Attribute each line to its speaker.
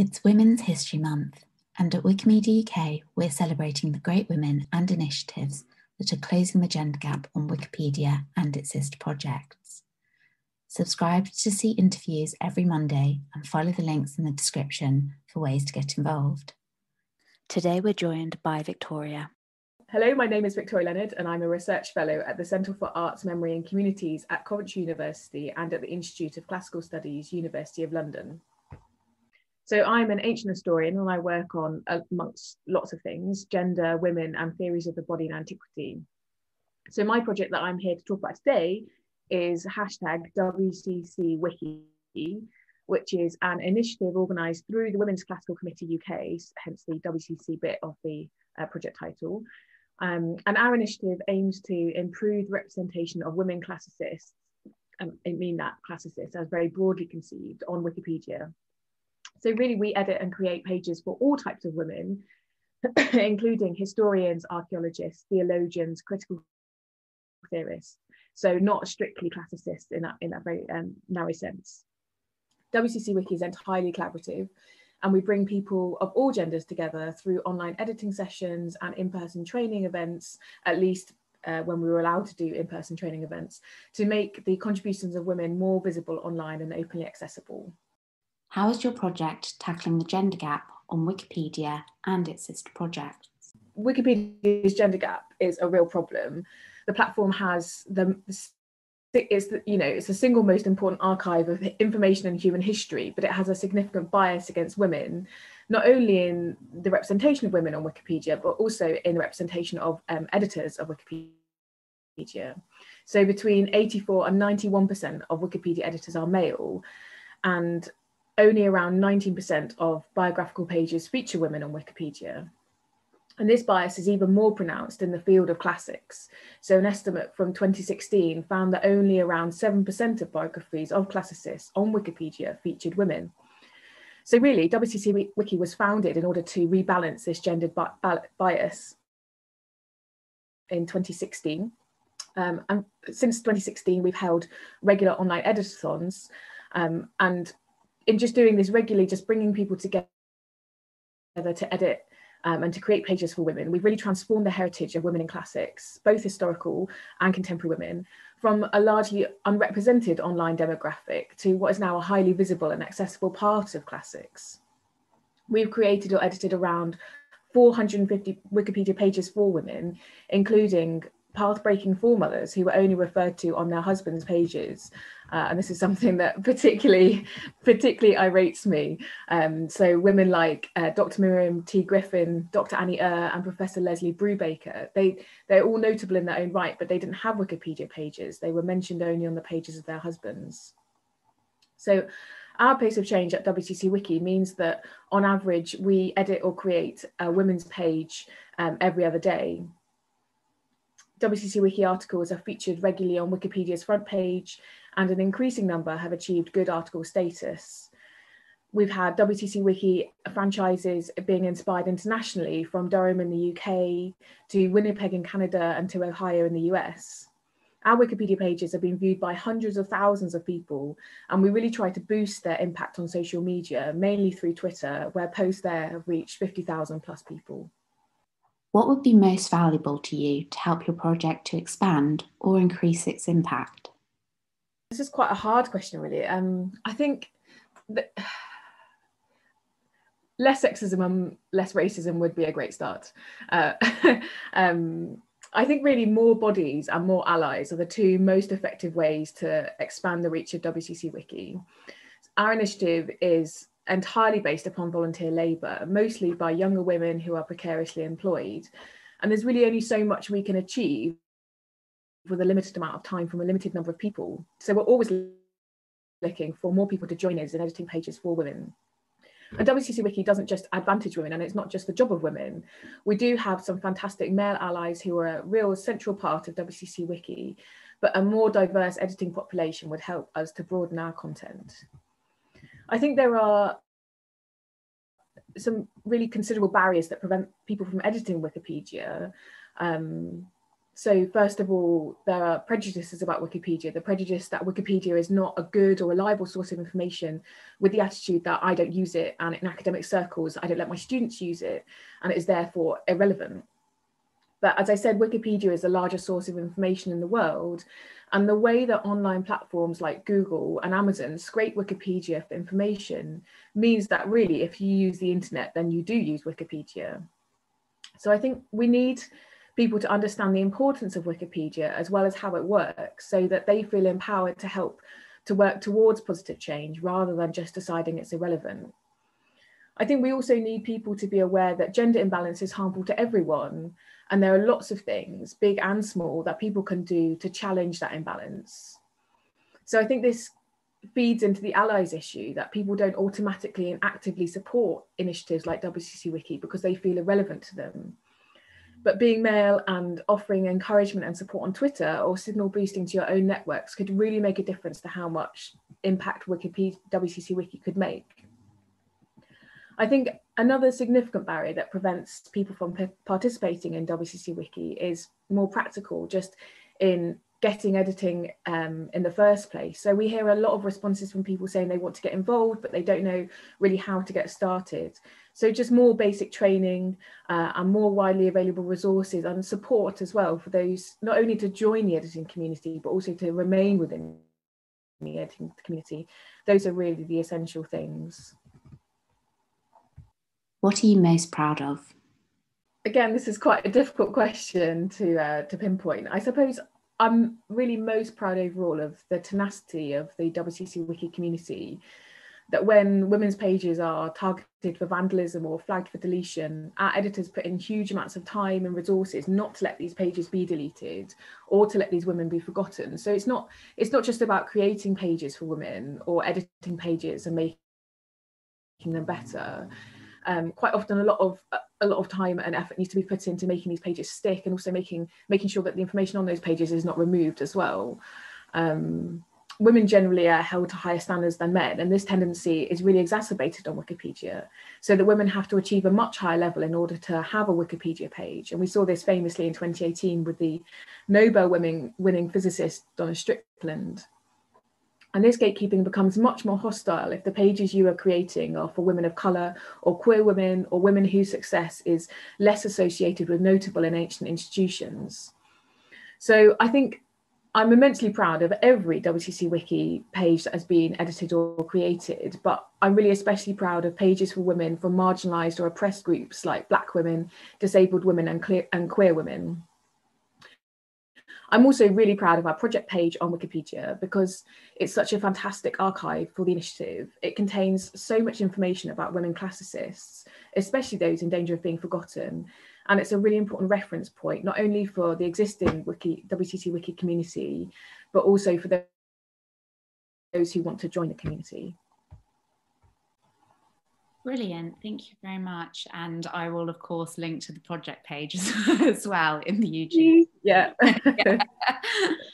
Speaker 1: It's Women's History Month, and at Wikimedia UK, we're celebrating the great women and initiatives that are closing the gender gap on Wikipedia and its sister projects. Subscribe to see interviews every Monday and follow the links in the description for ways to get involved. Today, we're joined by Victoria.
Speaker 2: Hello, my name is Victoria Leonard, and I'm a research fellow at the Centre for Arts, Memory and Communities at Coventry University and at the Institute of Classical Studies, University of London. So I'm an ancient historian and I work on, amongst lots of things, gender, women and theories of the body in antiquity. So my project that I'm here to talk about today is hashtag WCC Wiki, which is an initiative organised through the Women's Classical Committee UK, hence the WCC bit of the uh, project title. Um, and our initiative aims to improve the representation of women classicists, um, I mean that classicists as very broadly conceived on Wikipedia so really we edit and create pages for all types of women, including historians, archaeologists, theologians, critical theorists. So not strictly classicists in that, in that very um, narrow sense. WCC Wiki is entirely collaborative and we bring people of all genders together through online editing sessions and in-person training events, at least uh, when we were allowed to do in-person training events, to make the contributions of women more visible online and openly accessible.
Speaker 1: How is your project tackling the gender gap on Wikipedia and its sister projects?
Speaker 2: Wikipedia's gender gap is a real problem. The platform has the it's you know it's the single most important archive of information in human history, but it has a significant bias against women, not only in the representation of women on Wikipedia, but also in the representation of um, editors of Wikipedia. So between 84 and 91% of Wikipedia editors are male, and only around 19% of biographical pages feature women on Wikipedia. And this bias is even more pronounced in the field of classics. So an estimate from 2016 found that only around 7% of biographies of classicists on Wikipedia featured women. So really, WCC Wiki was founded in order to rebalance this gendered bias in 2016. Um, and since 2016, we've held regular online editathons um, and in just doing this regularly, just bringing people together to edit um, and to create pages for women, we've really transformed the heritage of women in classics, both historical and contemporary women, from a largely unrepresented online demographic to what is now a highly visible and accessible part of classics. We've created or edited around 450 Wikipedia pages for women, including path-breaking foremothers who were only referred to on their husbands' pages. Uh, and this is something that particularly, particularly irates me. Um, so women like uh, Dr. Miriam T. Griffin, Dr. Annie Ur, and Professor Leslie Brubaker, they, they're all notable in their own right, but they didn't have Wikipedia pages. They were mentioned only on the pages of their husbands. So our pace of change at WCC Wiki means that on average, we edit or create a women's page um, every other day. WCC Wiki articles are featured regularly on Wikipedia's front page, and an increasing number have achieved good article status. We've had WCC Wiki franchises being inspired internationally from Durham in the UK to Winnipeg in Canada and to Ohio in the US. Our Wikipedia pages have been viewed by hundreds of thousands of people, and we really try to boost their impact on social media, mainly through Twitter, where posts there have reached 50,000 plus people.
Speaker 1: What would be most valuable to you to help your project to expand or increase its impact?
Speaker 2: This is quite a hard question, really. Um, I think that less sexism and less racism would be a great start. Uh, um, I think really more bodies and more allies are the two most effective ways to expand the reach of WCC Wiki. Our initiative is entirely based upon volunteer labour, mostly by younger women who are precariously employed. And there's really only so much we can achieve with a limited amount of time from a limited number of people. So we're always looking for more people to join us in editing pages for women. And WCC Wiki doesn't just advantage women, and it's not just the job of women. We do have some fantastic male allies who are a real central part of WCC Wiki, but a more diverse editing population would help us to broaden our content. I think there are some really considerable barriers that prevent people from editing Wikipedia. Um, So, first of all, there are prejudices about Wikipedia. The prejudice that Wikipedia is not a good or reliable source of information, with the attitude that I don't use it, and in academic circles, I don't let my students use it, and it is therefore irrelevant. But as I said, Wikipedia is the largest source of information in the world. And the way that online platforms like Google and Amazon scrape Wikipedia for information means that really, if you use the internet, then you do use Wikipedia. So I think we need people to understand the importance of Wikipedia as well as how it works so that they feel empowered to help to work towards positive change rather than just deciding it's irrelevant. I think we also need people to be aware that gender imbalance is harmful to everyone. And there are lots of things, big and small, that people can do to challenge that imbalance. So I think this feeds into the allies issue that people don't automatically and actively support initiatives like WCC Wiki because they feel irrelevant to them. But being male and offering encouragement and support on Twitter or signal boosting to your own networks could really make a difference to how much impact Wikipedia, WCC Wiki could make. I think another significant barrier that prevents people from participating in WCC Wiki is more practical, just in getting editing um, in the first place. So we hear a lot of responses from people saying they want to get involved, but they don't know really how to get started. So just more basic training uh, and more widely available resources and support as well for those not only to join the editing community, but also to remain within the editing community. Those are really the essential things.
Speaker 1: What are you most proud of?
Speaker 2: Again, this is quite a difficult question to uh, to pinpoint. I suppose I'm really most proud overall of the tenacity of the WCC Wiki community that when women's pages are targeted for vandalism or flagged for deletion, our editors put in huge amounts of time and resources not to let these pages be deleted or to let these women be forgotten. So it's not it's not just about creating pages for women or editing pages and making them better. Um, quite often, a lot of a lot of time and effort needs to be put into making these pages stick, and also making making sure that the information on those pages is not removed as well. Um, women generally are held to higher standards than men, and this tendency is really exacerbated on Wikipedia. So that women have to achieve a much higher level in order to have a Wikipedia page. And we saw this famously in 2018 with the Nobel winning, winning physicist Donna Strickland. And this gatekeeping becomes much more hostile if the pages you are creating are for women of colour or queer women or women whose success is less associated with notable and ancient institutions. So I think I'm immensely proud of every WCC Wiki page that has been edited or created, but I'm really especially proud of pages for women from marginalised or oppressed groups like Black women, disabled women, and, clear, and queer women. I'm also really proud of our project page on Wikipedia because it's such a fantastic archive for the initiative. It contains so much information about women classicists, especially those in danger of being forgotten, and it's a really important reference point, not only for the existing Wiki, WCC Wiki community, but also for those who want to join the community.
Speaker 1: Brilliant. Thank you very much. And I will, of course, link to the project page as well in the YouTube.
Speaker 2: Yeah.
Speaker 1: yeah.